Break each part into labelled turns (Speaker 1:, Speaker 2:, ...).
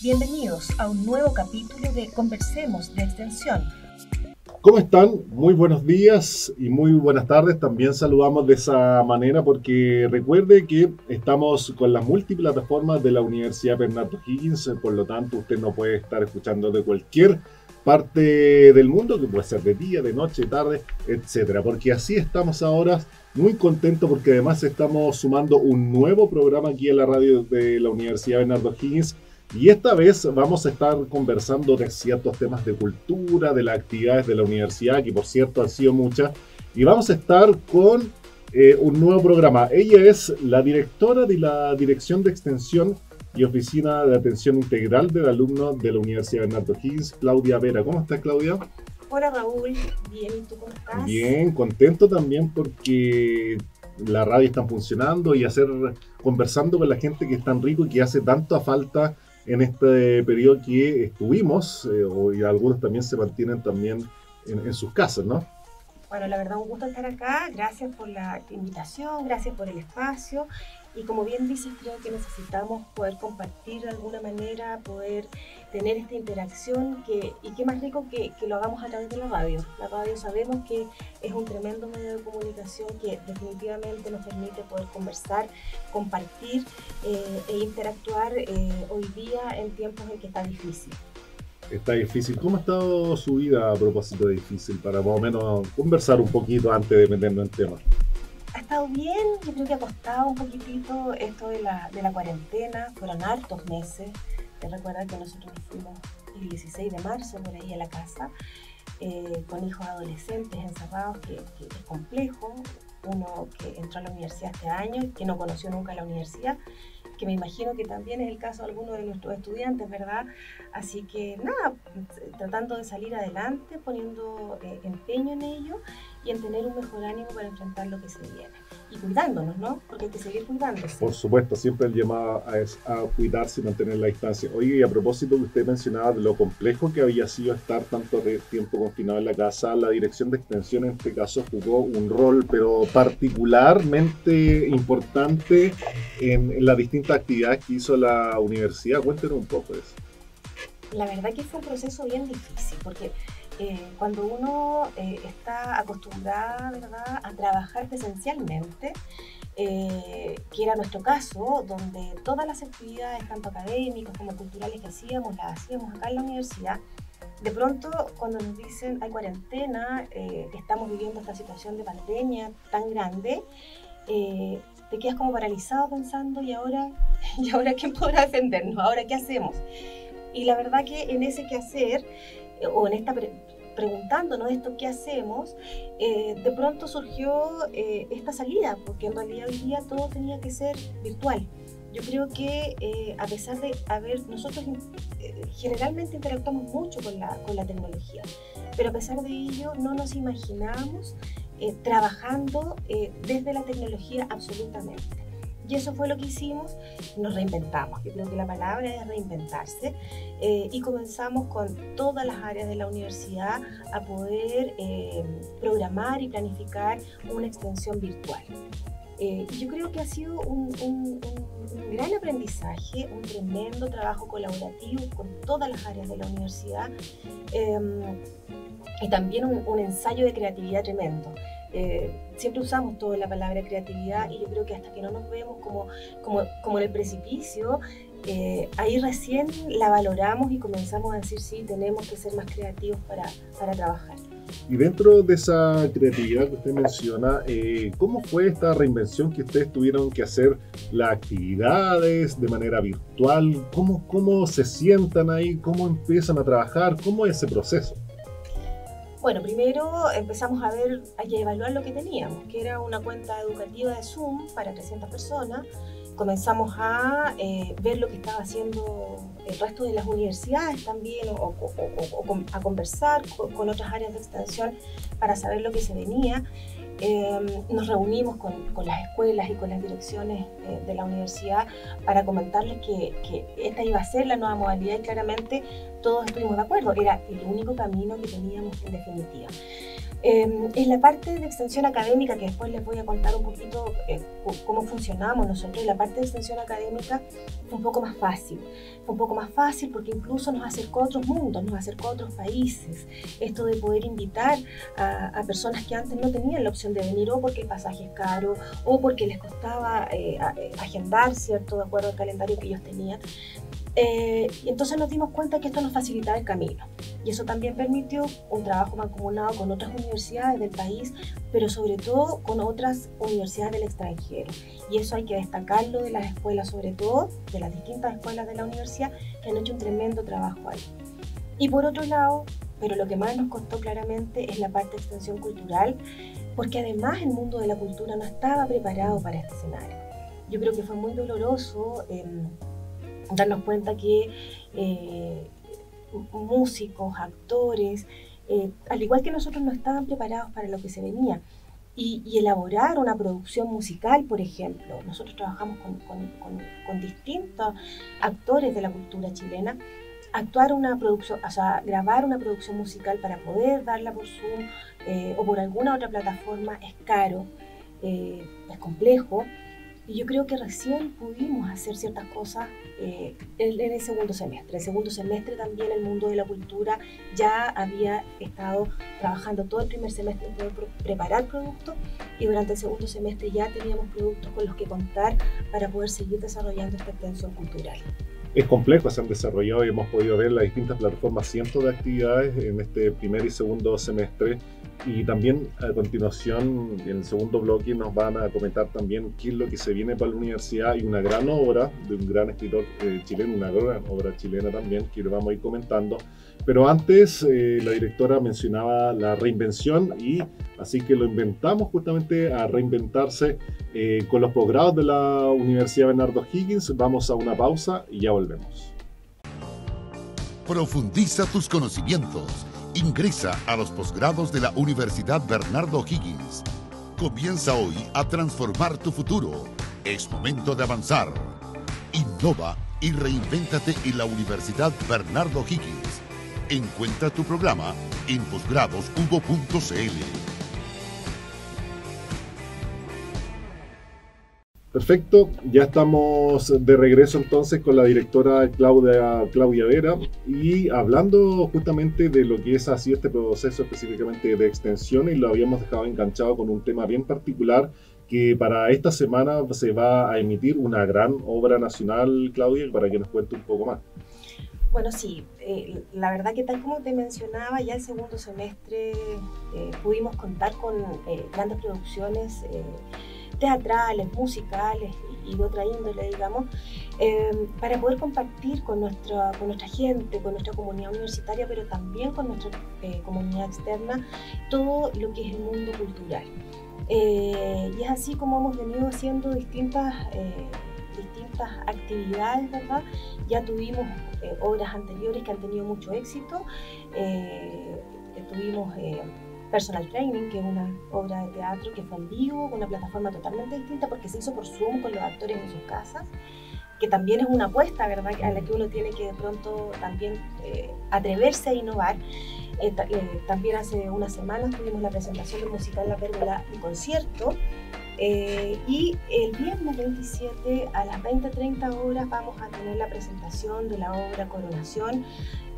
Speaker 1: Bienvenidos a un nuevo capítulo de Conversemos de Extensión.
Speaker 2: ¿Cómo están? Muy buenos días y muy buenas tardes. También saludamos de esa manera porque recuerde que estamos con las múltiples plataformas de la Universidad Bernardo Higgins, por lo tanto usted no puede estar escuchando de cualquier parte del mundo, que puede ser de día, de noche, tarde, etcétera. Porque así estamos ahora muy contentos porque además estamos sumando un nuevo programa aquí en la radio de la Universidad Bernardo Higgins y esta vez vamos a estar conversando de ciertos temas de cultura, de las actividades de la universidad, que por cierto han sido muchas. Y vamos a estar con eh, un nuevo programa. Ella es la directora de la Dirección de Extensión y Oficina de Atención Integral del alumno de la Universidad Bernardo Higgins, Claudia Vera. ¿Cómo estás, Claudia?
Speaker 3: Hola, Raúl. Bien, ¿y tú cómo estás?
Speaker 2: Bien, contento también porque la radio está funcionando y hacer conversando con la gente que es tan rico y que hace tanto falta en este periodo que estuvimos, eh, y algunos también se mantienen también en, sus casas, ¿no?
Speaker 3: Bueno, la verdad, un gusto estar acá. Gracias por la invitación, gracias por el espacio. Y como bien dices, creo que necesitamos poder compartir de alguna manera, poder tener esta interacción que, y qué más rico que, que, lo hagamos a través de la radio. La radio sabemos que es un tremendo medio de comunicación que definitivamente nos permite poder conversar, compartir eh, e interactuar eh, hoy día en tiempos en que está difícil.
Speaker 2: Está difícil. ¿Cómo ha estado su vida a propósito de difícil? Para más o menos conversar un poquito antes de meternos en tema.
Speaker 3: Ha estado bien, yo creo que ha costado un poquitito esto de la, de la cuarentena, fueron hartos meses. Te recuerda que nosotros fuimos el 16 de marzo por ahí a la casa, eh, con hijos adolescentes encerrados, que, es complejo. Uno que entró a la universidad este año, que no conoció nunca la universidad, que me imagino que también es el caso de algunos de nuestros estudiantes, ¿verdad? Así que nada, tratando de salir adelante, poniendo eh, empeño en ello y en tener un mejor ánimo para enfrentar lo que se viene y cuidándonos, ¿no? Porque hay que seguir cuidándose.
Speaker 2: Por supuesto, siempre el llamado es a cuidarse y mantener la distancia. Oye, y a propósito que usted mencionaba de lo complejo que había sido estar tanto tiempo confinado en la casa, la dirección de extensión en este caso jugó un rol, pero particularmente importante en, las distintas actividades que hizo la universidad. Cuéntenos un poco de eso.
Speaker 3: La verdad que fue un proceso bien difícil, porque eh, cuando uno eh, está acostumbrada ¿verdad? a trabajar presencialmente, eh, que era nuestro caso, donde todas las actividades, tanto académicas como culturales que hacíamos, las hacíamos acá en la universidad, de pronto cuando nos dicen hay cuarentena, estamos viviendo esta situación de pandemia tan grande, te quedas como paralizado pensando, ¿y ahora, ¿y ahora quién podrá defendernos? ¿Ahora qué hacemos? Y la verdad que en ese quehacer, o en esta preguntándonos esto, ¿qué hacemos? Eh, de pronto surgió eh, esta salida, porque en realidad hoy día todo tenía que ser virtual. Yo creo que eh, a pesar de haber, nosotros generalmente interactuamos mucho con la, con la tecnología, pero a pesar de ello no nos imaginábamos trabajando desde la tecnología absolutamente. Y eso fue lo que hicimos, nos reinventamos. Yo creo que la palabra es reinventarse eh, y comenzamos con todas las áreas de la universidad a poder eh, programar y planificar una extensión virtual. Eh, yo creo que ha sido un, gran aprendizaje, un tremendo trabajo colaborativo con todas las áreas de la universidad y también un ensayo de creatividad tremendo. Eh, siempre usamos toda la palabra creatividad y yo creo que hasta que no nos vemos como, como, como en el precipicio, eh, ahí recién la valoramos y comenzamos a decir, sí, tenemos que ser más creativos para, para trabajar.
Speaker 2: Y dentro de esa creatividad que usted menciona, eh, ¿cómo fue esta reinvención que ustedes tuvieron que hacer las actividades de manera virtual? ¿Cómo, cómo se sientan ahí? ¿Cómo empiezan a trabajar? ¿Cómo es ese proceso?
Speaker 3: Bueno, primero empezamos a ver, que evaluar lo que teníamos, que era una cuenta educativa de Zoom para 300 personas. Comenzamos a eh, ver lo que estaba haciendo el resto de las universidades también, o, a conversar con, otras áreas de extensión para saber lo que se venía. Em, nos reunimos con, las escuelas y con las direcciones eh, de la universidad para comentarles que, que, esta iba a ser la nueva modalidad y claramente todos estuvimos de acuerdo, era el único camino que teníamos en definitiva. En la parte de extensión académica, que después les voy a contar un poquito eh, cómo funcionamos nosotros, la parte de extensión académica fue un poco más fácil. Fue un poco más fácil porque incluso nos acercó a otros mundos, nos acercó a otros países. Esto de poder invitar a, personas que antes no tenían la opción de venir o porque el pasaje es caro o porque les costaba eh, eh, agendar, ¿cierto?, de acuerdo al calendario que ellos tenían. Eh, y entonces nos dimos cuenta que esto nos facilitaba el camino. Y eso también permitió un trabajo mancomunado con otras universidades del país, pero sobre todo con otras universidades del extranjero. Y eso hay que destacarlo de las escuelas, sobre todo de las distintas escuelas de la universidad, que han hecho un tremendo trabajo ahí. Y por otro lado, pero lo que más nos costó claramente es la parte de extensión cultural, porque además el mundo de la cultura no estaba preparado para este escenario. Yo creo que fue muy doloroso. Eh, darnos cuenta que eh, músicos, actores, eh, al igual que nosotros no estaban preparados para lo que se venía. Y, elaborar una producción musical, por ejemplo. Nosotros trabajamos con, distintos actores de la cultura chilena. Actuar una producción, o sea, grabar una producción musical para poder darla por Zoom eh, o por alguna otra plataforma es caro, es complejo. Y yo creo que recién pudimos hacer ciertas cosas eh, en, el segundo semestre. El segundo semestre también el mundo de la cultura ya había estado trabajando todo el primer semestre en preparar productos y durante el segundo semestre ya teníamos productos con los que contar para poder seguir desarrollando esta extensión cultural
Speaker 2: es complejo, se han desarrollado y hemos podido ver las distintas plataformas, cientos de actividades en este primer y segundo semestre. Y también a continuación, en el segundo bloque, nos van a comentar también qué es lo que se viene para la universidad y una gran obra de un gran escritor eh, chileno, una gran obra chilena también, que lo vamos a ir comentando. Pero antes, eh, la directora mencionaba la reinvención y así que lo inventamos justamente a reinventarse eh, con los posgrados de la Universidad Bernardo Higgins. Vamos a una pausa y ya volvemos.
Speaker 4: Profundiza tus conocimientos. Ingresa a los posgrados de la Universidad Bernardo Higgins. Comienza hoy a transformar tu futuro. Es momento de avanzar. Innova y reinvéntate en la Universidad Bernardo Higgins. Encuentra tu programa en posgradoshugo.cl.
Speaker 2: Perfecto, ya estamos de regreso entonces con la directora Claudia, Claudia Vera y hablando justamente de lo que es así este proceso específicamente de extensión y lo habíamos dejado enganchado con un tema bien particular que para esta semana se va a emitir una gran obra nacional, Claudia, para que nos cuente un poco más.
Speaker 3: Bueno, sí, eh, la verdad que tal como te mencionaba, ya el segundo semestre eh, pudimos contar con eh, grandes producciones teatrales, musicales y de otra índole, digamos, eh, para poder compartir con nuestra, con nuestra gente, con nuestra comunidad universitaria, pero también con nuestra eh, comunidad externa, todo lo que es el mundo cultural. Eh, y es así como hemos venido haciendo distintas, distintas actividades, ¿verdad? Ya tuvimos obras anteriores que han tenido mucho éxito, tuvimos Personal Training, que es una obra de teatro que fue en vivo, una plataforma totalmente distinta porque se hizo por Zoom con los actores en sus casas, que también es una apuesta, ¿verdad?, a la que uno tiene que de pronto también eh, atreverse a innovar. Eh, eh, también hace unas semanas tuvimos la presentación del musical La Pérgola y concierto. y el viernes 27 a las 20-30 horas vamos a tener la presentación de la obra Coronación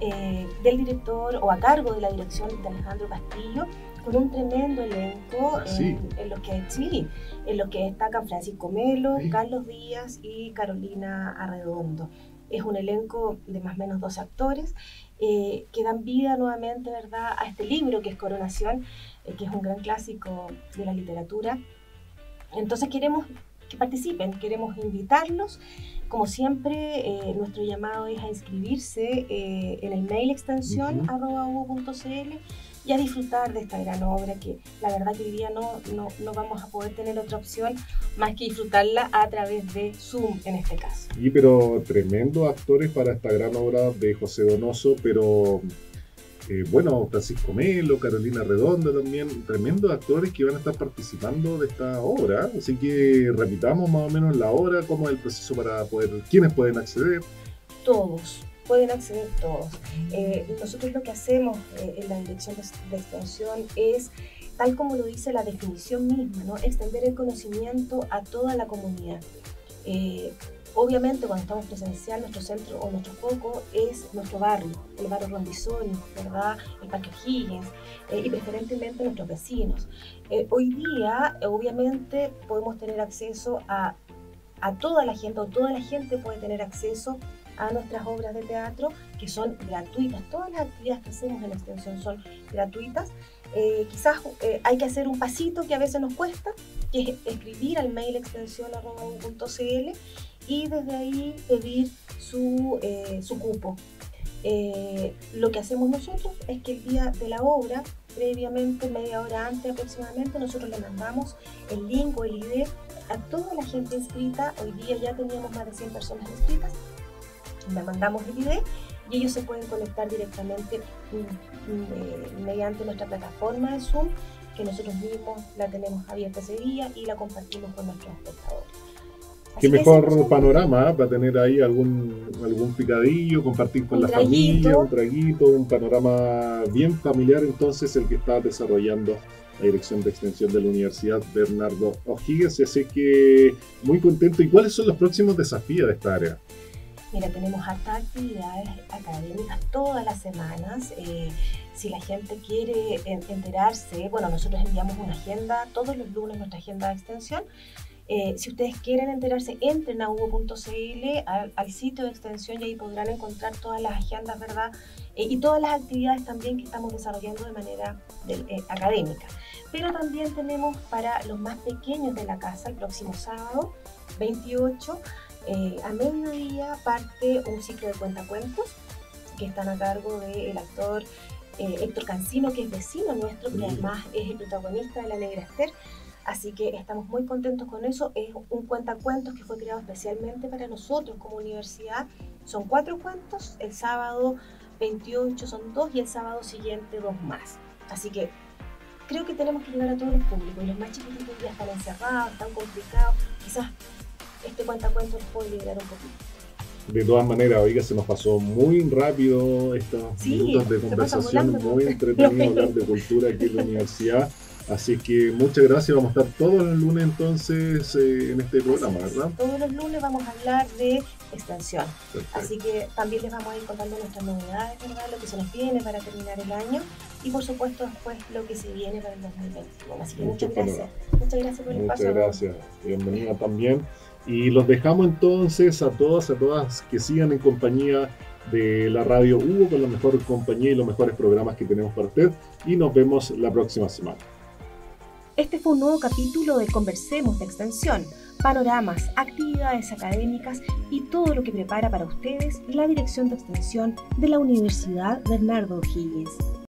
Speaker 3: eh, del director o a cargo de la dirección de Alejandro Castillo, con un tremendo elenco
Speaker 2: ah,
Speaker 3: en, lo que sí, en lo que destacan Francisco Melo, Carlos Díaz y Carolina Arredondo. Es un elenco de más o menos dos actores eh, que dan vida nuevamente ¿verdad? a este libro que es Coronación, eh, que es un gran clásico de la literatura. Entonces queremos que participen, queremos invitarlos. Como siempre, eh, nuestro llamado es a inscribirse eh, en el mail extensión y a disfrutar de esta gran obra que la verdad que hoy día no, no, no, vamos a poder tener otra opción más que disfrutarla a través de Zoom en este caso.
Speaker 2: Y pero tremendo actores para esta gran obra de José Donoso, pero eh, bueno, Francisco Melo, Carolina Redonda también, tremendos actores que van a estar participando de esta obra. Así que repitamos más o menos la obra, cómo es el proceso para poder, quiénes pueden acceder.
Speaker 3: Todos, pueden acceder todos. Eh, nosotros lo que hacemos eh, en la dirección de, extensión es, tal como lo dice la definición misma, ¿no? extender el conocimiento a toda la comunidad. Obviamente cuando estamos presencial, nuestro centro o nuestro foco es nuestro barrio, el barrio Rondizoni, ¿verdad? el Parque Higgins y preferentemente nuestros vecinos. hoy día, obviamente, podemos tener acceso a, a toda la gente o toda la gente puede tener acceso a nuestras obras de teatro que son gratuitas. Todas las actividades que hacemos en la extensión son gratuitas. Eh, quizás eh, hay que hacer un pasito que a veces nos cuesta, que es escribir al mail extensión.cl y desde ahí pedir su, eh, su cupo. lo que hacemos nosotros es que el día de la obra, previamente, media hora antes aproximadamente, nosotros le mandamos el link o el ID a toda la gente inscrita. Hoy día ya teníamos más de 100 personas inscritas le mandamos el ID y ellos se pueden conectar directamente mm, mm, eh, mediante nuestra plataforma de Zoom, que nosotros mismos la tenemos abierta ese día y la compartimos con nuestros espectadores.
Speaker 2: Qué mejor panorama para ¿eh? tener ahí algún, algún picadillo, compartir con la familia, un traguito, un panorama bien familiar entonces el que está desarrollando la Dirección de Extensión de la Universidad Bernardo O'Higgins. Así que muy contento. ¿Y cuáles son los próximos desafíos de esta área?
Speaker 3: Mira, tenemos hasta actividades académicas todas las semanas. Eh, si la gente quiere enterarse, bueno, nosotros enviamos una agenda todos los lunes, nuestra agenda de extensión. Eh, si ustedes quieren enterarse, entren a hugo.cl, al, sitio de extensión y ahí podrán encontrar todas las agendas, ¿verdad? Eh, y todas las actividades también que estamos desarrollando de manera académica. Pero también tenemos para los más pequeños de la casa el próximo sábado 28 eh, a mediodía parte un ciclo de cuentacuentos que están a cargo del actor eh, Héctor Cancino, que es vecino nuestro, que además es el protagonista de La Negra Esther. Así que estamos muy contentos con eso. Es un cuentacuentos que fue creado especialmente para nosotros como universidad. Son cuatro cuentos. El sábado 28 son dos y el sábado siguiente dos más. Así que creo que tenemos que llegar a todos los públicos. Y los más chiquititos ya están encerrados, están complicados. Quizás este cuentacuentos puede liberar un poquito.
Speaker 2: De todas maneras, oiga, se nos pasó muy rápido estos minutos de conversación, muy entretenido hablar de cultura aquí en la universidad. Así que muchas gracias, vamos a estar todos los lunes entonces eh, en este programa, ¿verdad?
Speaker 3: Todos los lunes vamos a hablar de extensión. Así que también les vamos a ir contando nuestras novedades, ¿verdad? Lo que se nos viene para terminar el año y por supuesto después lo que se viene para el 2021. Así que muchas gracias. Muchas gracias por el
Speaker 2: espacio. Muchas gracias. Bienvenida también. Y los dejamos entonces a todas, a todas que sigan en compañía de la radio Hugo con la mejor compañía y los mejores programas que tenemos para usted. Y nos vemos la próxima semana.
Speaker 1: Este fue un nuevo capítulo de Conversemos de Extensión, panoramas, actividades académicas y todo lo que prepara para ustedes la Dirección de Extensión de la Universidad Bernardo O'Higgins.